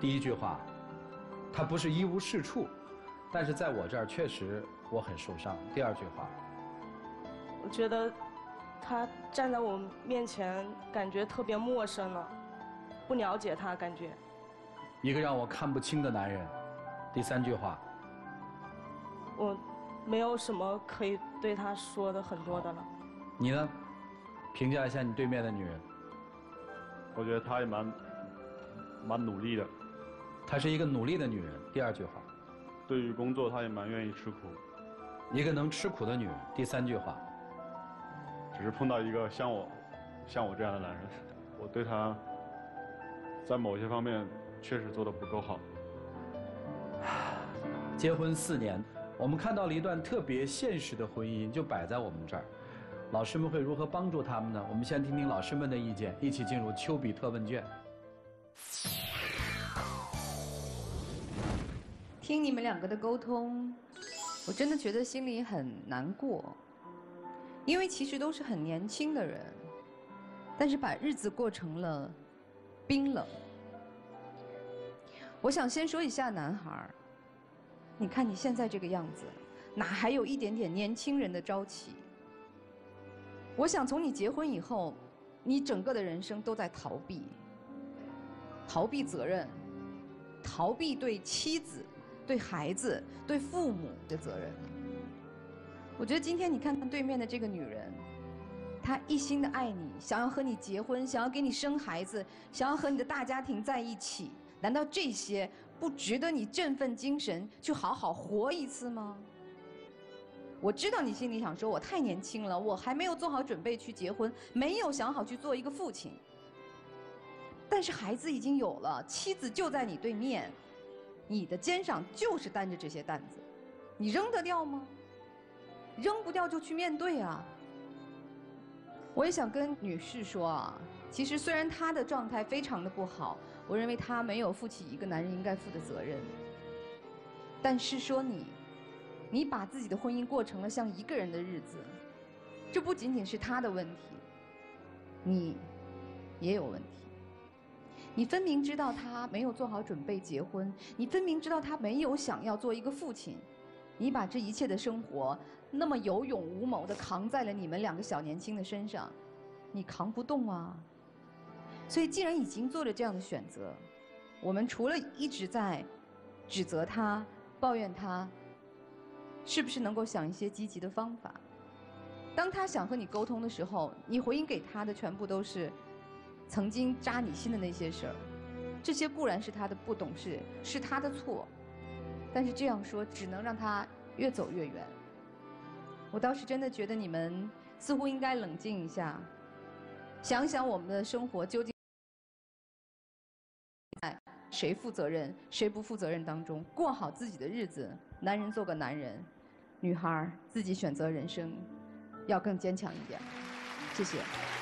第一句话，他不是一无是处，但是在我这儿确实我很受伤。第二句话，我觉得他站在我面前，感觉特别陌生了，不了解他，感觉一个让我看不清的男人。第三句话，我没有什么可以对他说的很多的了。你呢？评价一下你对面的女人。我觉得她也蛮蛮努力的。她是一个努力的女人。第二句话，对于工作她也蛮愿意吃苦。一个能吃苦的女人。第三句话，只是碰到一个像我像我这样的男人，我对他在某些方面确实做的不够好。结婚四年，我们看到了一段特别现实的婚姻，就摆在我们这儿。老师们会如何帮助他们呢？我们先听听老师们的意见，一起进入丘比特问卷。听你们两个的沟通，我真的觉得心里很难过，因为其实都是很年轻的人，但是把日子过成了冰冷。我想先说一下男孩儿，你看你现在这个样子，哪还有一点点年轻人的朝气？我想从你结婚以后，你整个的人生都在逃避，逃避责任，逃避对妻子、对孩子、对父母的责任。我觉得今天你看看对面的这个女人，她一心的爱你，想要和你结婚，想要给你生孩子，想要和你的大家庭在一起，难道这些不值得你振奋精神去好好活一次吗？我知道你心里想说，我太年轻了，我还没有做好准备去结婚，没有想好去做一个父亲。但是孩子已经有了，妻子就在你对面，你的肩上就是担着这些担子，你扔得掉吗？扔不掉就去面对啊！我也想跟女士说啊，其实虽然她的状态非常的不好，我认为她没有负起一个男人应该负的责任，但是说你。你把自己的婚姻过成了像一个人的日子，这不仅仅是他的问题，你也有问题。你分明知道他没有做好准备结婚，你分明知道他没有想要做一个父亲，你把这一切的生活那么有勇无谋的扛在了你们两个小年轻的身上，你扛不动啊。所以，既然已经做了这样的选择，我们除了一直在指责他、抱怨他。是不是能够想一些积极的方法？当他想和你沟通的时候，你回应给他的全部都是曾经扎你心的那些事儿。这些固然是他的不懂事，是他的错，但是这样说只能让他越走越远。我倒是真的觉得你们似乎应该冷静一下，想想我们的生活究竟在谁负责任、谁不负责任当中过好自己的日子。男人做个男人。女孩自己选择人生，要更坚强一点。谢谢。